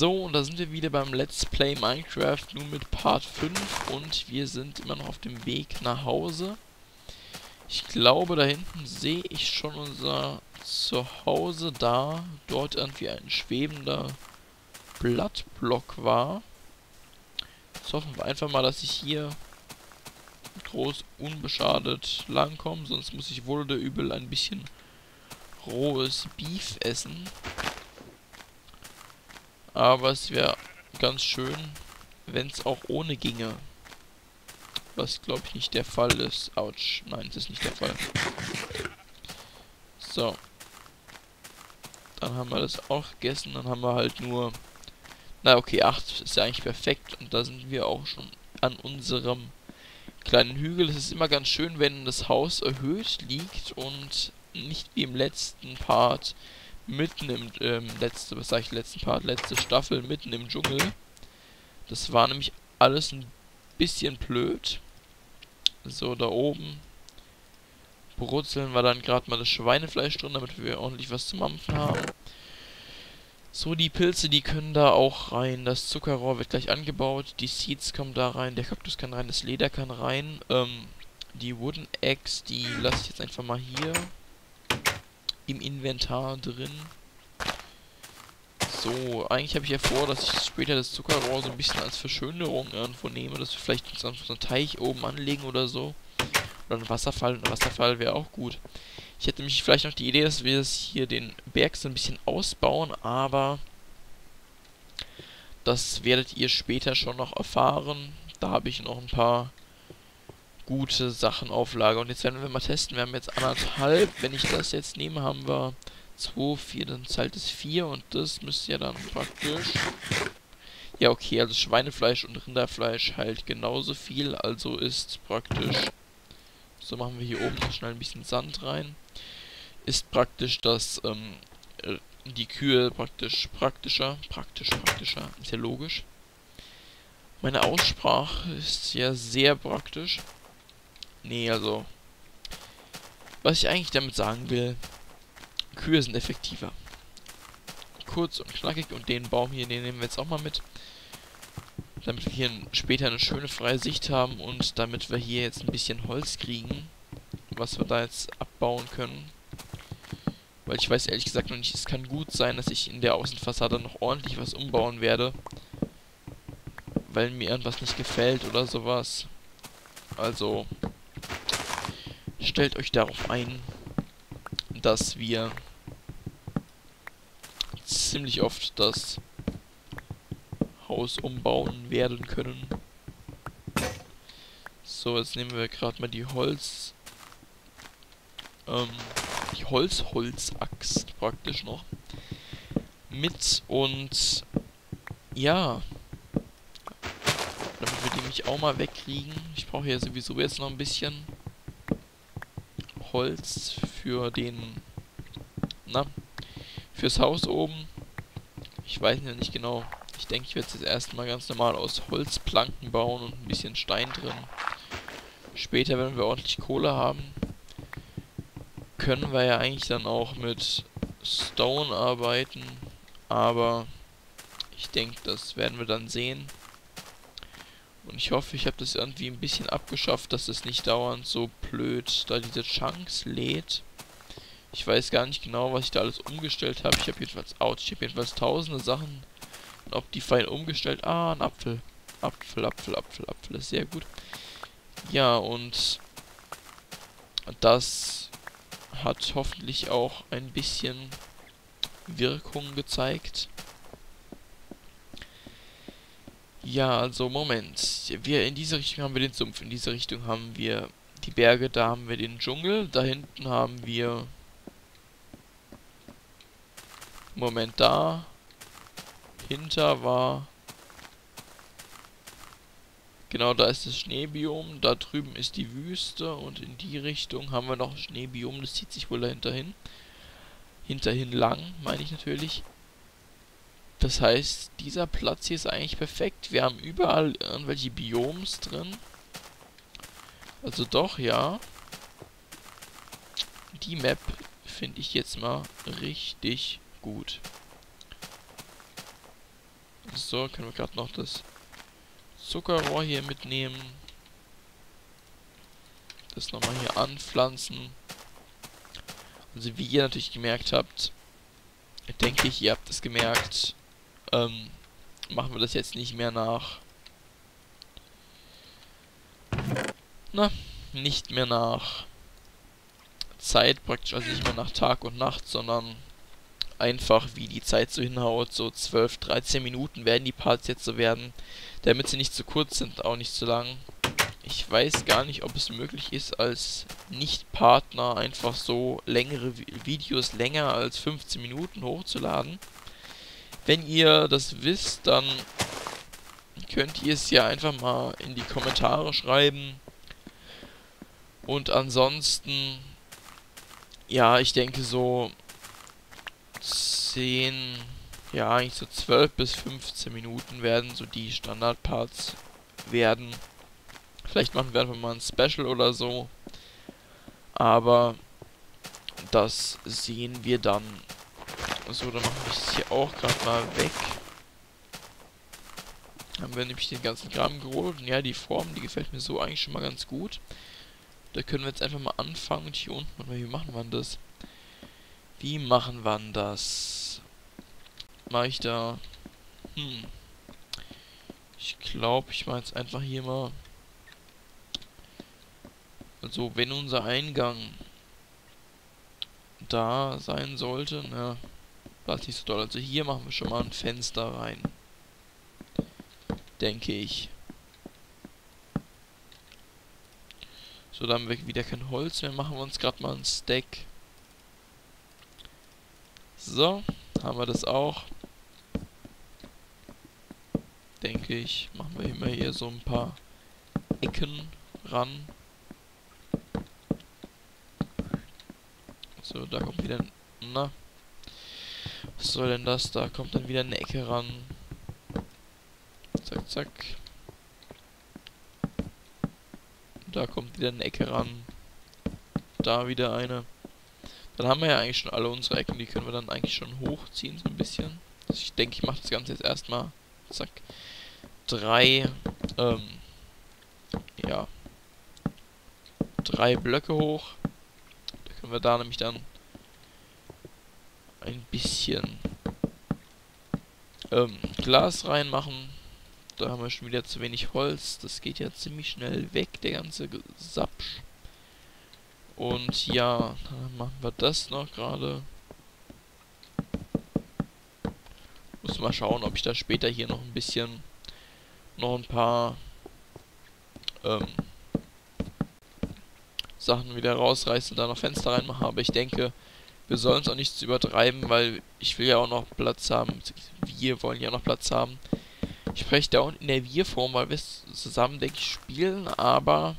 So, und da sind wir wieder beim Let's Play Minecraft, nun mit Part 5 und wir sind immer noch auf dem Weg nach Hause. Ich glaube, da hinten sehe ich schon unser Zuhause da, dort irgendwie ein schwebender Blattblock war. Jetzt hoffen wir einfach mal, dass ich hier groß unbeschadet langkomme, sonst muss ich wohl oder übel ein bisschen rohes Beef essen. Aber es wäre ganz schön, wenn es auch ohne ginge. Was, glaube ich, nicht der Fall ist. Autsch. Nein, das ist nicht der Fall. So. Dann haben wir das auch gegessen. Dann haben wir halt nur... Na, okay, 8 ist ja eigentlich perfekt. Und da sind wir auch schon an unserem kleinen Hügel. Es ist immer ganz schön, wenn das Haus erhöht liegt und nicht wie im letzten Part mitten im ähm, letzte, was sag ich, letzten Part, letzte Staffel mitten im Dschungel. Das war nämlich alles ein bisschen blöd. So, da oben brutzeln wir dann gerade mal das Schweinefleisch drin, damit wir ordentlich was zu mampfen haben. So, die Pilze, die können da auch rein. Das Zuckerrohr wird gleich angebaut. Die Seeds kommen da rein. Der Kaktus kann rein. Das Leder kann rein. Ähm, die Wooden Eggs, die lasse ich jetzt einfach mal hier im Inventar drin. So, eigentlich habe ich ja vor, dass ich später das Zuckerrohr so ein bisschen als Verschönerung irgendwo nehme, dass wir vielleicht so einen Teich oben anlegen oder so. Oder ein Wasserfall, ein Wasserfall wäre auch gut. Ich hätte mich vielleicht noch die Idee, dass wir das hier den Berg so ein bisschen ausbauen, aber das werdet ihr später schon noch erfahren. Da habe ich noch ein paar gute Sachen auf Lager. Und jetzt werden wir mal testen. Wir haben jetzt anderthalb. Wenn ich das jetzt nehme, haben wir 2, 4, dann zahlt es 4 und das müsste ja dann praktisch... Ja, okay, also Schweinefleisch und Rinderfleisch halt genauso viel, also ist praktisch... So machen wir hier oben noch schnell ein bisschen Sand rein. Ist praktisch, dass ähm, die Kühe praktisch praktischer, praktisch praktischer, ist ja logisch. Meine Aussprache ist ja sehr praktisch. Nee, also... Was ich eigentlich damit sagen will, Kühe sind effektiver. Kurz und knackig und den Baum hier, den nehmen wir jetzt auch mal mit. Damit wir hier später eine schöne freie Sicht haben und damit wir hier jetzt ein bisschen Holz kriegen, was wir da jetzt abbauen können. Weil ich weiß ehrlich gesagt noch nicht, es kann gut sein, dass ich in der Außenfassade noch ordentlich was umbauen werde. Weil mir irgendwas nicht gefällt oder sowas. Also, stellt euch darauf ein, dass wir ziemlich oft das Haus umbauen werden können. So, jetzt nehmen wir gerade mal die Holz... Ähm, die Holz-Holz-Axt praktisch noch mit und ja, damit wir die mich auch mal wegkriegen. Ich brauche ja sowieso jetzt noch ein bisschen Holz für den, na, fürs Haus oben. Ich weiß ja nicht genau. Ich denke, ich werde es jetzt erstmal ganz normal aus Holzplanken bauen und ein bisschen Stein drin. Später, wenn wir ordentlich Kohle haben, können wir ja eigentlich dann auch mit Stone arbeiten. Aber ich denke, das werden wir dann sehen. Und ich hoffe, ich habe das irgendwie ein bisschen abgeschafft, dass es nicht dauernd so blöd da diese Chunks lädt. Ich weiß gar nicht genau, was ich da alles umgestellt habe. Ich habe jedenfalls, ouch, ich habe jedenfalls tausende Sachen. Und ob die fein umgestellt... Ah, ein Apfel. Apfel, Apfel, Apfel, Apfel, ist sehr gut. Ja, und das hat hoffentlich auch ein bisschen Wirkung gezeigt. Ja, also Moment. Wir in diese Richtung haben wir den Sumpf, in diese Richtung haben wir die Berge, da haben wir den Dschungel, da hinten haben wir Moment da hinter war genau da ist das Schneebiom, da drüben ist die Wüste und in die Richtung haben wir noch Schneebiom, das zieht sich wohl dahinter hin. Hinterhin lang, meine ich natürlich. Das heißt, dieser Platz hier ist eigentlich perfekt. Wir haben überall irgendwelche Biomes drin. Also doch, ja. Die Map finde ich jetzt mal richtig gut. So, können wir gerade noch das Zuckerrohr hier mitnehmen. Das nochmal hier anpflanzen. Also wie ihr natürlich gemerkt habt, denke ich, ihr habt es gemerkt, ähm, machen wir das jetzt nicht mehr nach. Na, nicht mehr nach Zeit praktisch, also nicht mehr nach Tag und Nacht, sondern einfach wie die Zeit so hinhaut, so 12, 13 Minuten werden die Parts jetzt so werden, damit sie nicht zu kurz sind, auch nicht zu lang. Ich weiß gar nicht, ob es möglich ist, als Nicht-Partner einfach so längere Videos länger als 15 Minuten hochzuladen. Wenn ihr das wisst, dann könnt ihr es ja einfach mal in die Kommentare schreiben. Und ansonsten, ja, ich denke so 10, ja, eigentlich so 12 bis 15 Minuten werden so die Standardparts werden. Vielleicht machen wir einfach mal ein Special oder so. Aber das sehen wir dann. So, dann machen wir es hier auch gerade mal weg. Haben wir nämlich den ganzen Kram geholt. Und ja, die Form, die gefällt mir so eigentlich schon mal ganz gut. Da können wir jetzt einfach mal anfangen. Und hier unten, wie machen wir das? Wie machen wir das? Mache ich da... Hm. Ich glaube, ich mache jetzt einfach hier mal also, wenn unser Eingang da sein sollte, na, war nicht so toll. Also hier machen wir schon mal ein Fenster rein. Denke ich. So, dann haben wir wieder kein Holz mehr. Machen wir uns gerade mal ein Stack. So, haben wir das auch. Denke ich. Machen wir immer hier so ein paar Ecken ran. So, da kommt wieder... Na? Was soll denn das? Da kommt dann wieder eine Ecke ran. Zack, zack. Da kommt wieder eine Ecke ran. Da wieder eine. Dann haben wir ja eigentlich schon alle unsere Ecken. Die können wir dann eigentlich schon hochziehen, so ein bisschen. Also ich denke, ich mache das Ganze jetzt erstmal. Zack. Drei, ähm, ja. Drei Blöcke hoch können wir da nämlich dann ein bisschen ähm, Glas reinmachen. Da haben wir schon wieder zu wenig Holz. Das geht ja ziemlich schnell weg, der ganze Sapsch. Und ja, dann machen wir das noch gerade. Muss mal schauen, ob ich da später hier noch ein bisschen noch ein paar ähm, Sachen wieder rausreiße und da noch Fenster reinmache. Aber ich denke, wir sollen es auch nicht übertreiben, weil ich will ja auch noch Platz haben. Wir wollen ja noch Platz haben. Ich spreche da unten in der Wir-Form, weil wir zusammen, denke ich, spielen, aber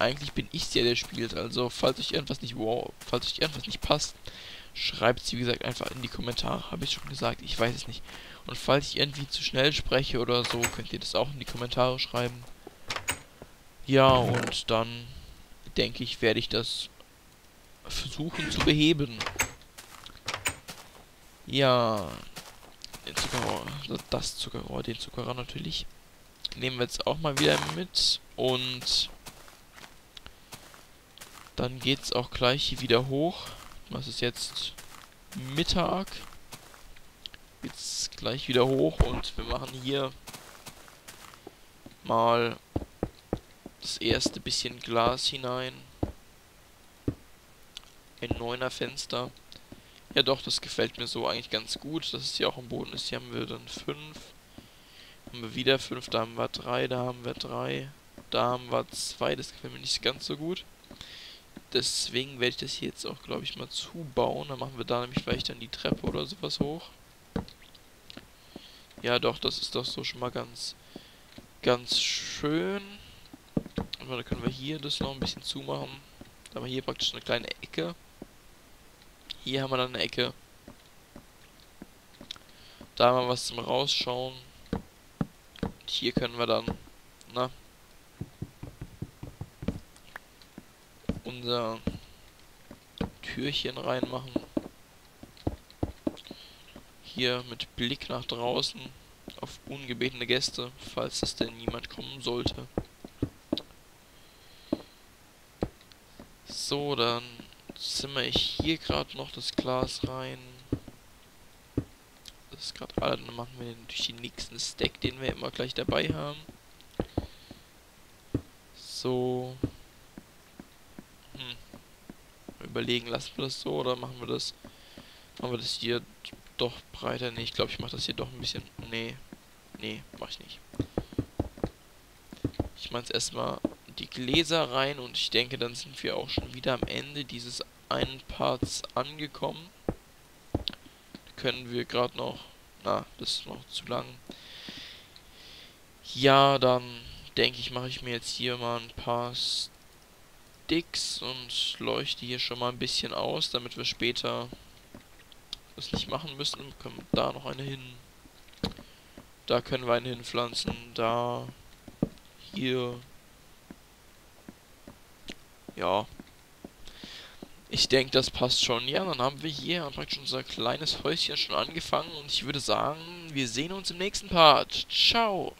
eigentlich bin ich der, der spielt. Also, falls euch irgendwas nicht, wow, falls euch irgendwas nicht passt, schreibt es, wie gesagt, einfach in die Kommentare. Habe ich schon gesagt, ich weiß es nicht. Und falls ich irgendwie zu schnell spreche oder so, könnt ihr das auch in die Kommentare schreiben. Ja, und dann denke ich, werde ich das versuchen zu beheben. Ja, den Zuckerrohr, das Zuckerrohr, den Zuckerrohr natürlich. Nehmen wir jetzt auch mal wieder mit und dann geht's auch gleich hier wieder hoch. Was ist jetzt Mittag? Jetzt gleich wieder hoch und wir machen hier mal das erste bisschen Glas hinein. Ein neuner Fenster. Ja doch, das gefällt mir so eigentlich ganz gut, dass es hier auch am Boden ist. Hier haben wir dann 5. Haben wir wieder 5, da haben wir 3, da haben wir 3. Da haben wir 2, das gefällt mir nicht ganz so gut. Deswegen werde ich das hier jetzt auch, glaube ich, mal zubauen. Dann machen wir da nämlich vielleicht dann die Treppe oder sowas hoch. Ja doch, das ist doch so schon mal ganz, ganz schön. Und dann können wir hier das noch ein bisschen zumachen. Da haben wir hier praktisch eine kleine Ecke. Hier haben wir dann eine Ecke. Da haben wir was zum Rausschauen. Und hier können wir dann, na, unser Türchen reinmachen. Hier mit Blick nach draußen. auf ungebetene Gäste, falls es denn niemand kommen sollte. So, dann zimmer ich hier gerade noch das Glas rein. Das ist gerade alle, dann machen wir durch den nächsten Stack, den wir immer gleich dabei haben. So. Hm. Überlegen, lassen wir das so oder machen wir das... Machen wir das hier doch breiter? Nee, ich glaube, ich mache das hier doch ein bisschen... Nee. Nee, mach ich nicht. Ich mache jetzt erstmal die Gläser rein und ich denke, dann sind wir auch schon wieder am Ende dieses einen Parts angekommen. Können wir gerade noch... Na, das ist noch zu lang. Ja, dann denke ich, mache ich mir jetzt hier mal ein paar Sticks und leuchte hier schon mal ein bisschen aus, damit wir später das nicht machen müssen. Können da noch eine hin. Da können wir eine hinpflanzen. Da. Hier. Ja. Ich denke, das passt schon. Ja, dann haben wir hier praktisch unser kleines Häuschen schon angefangen. Und ich würde sagen, wir sehen uns im nächsten Part. Ciao.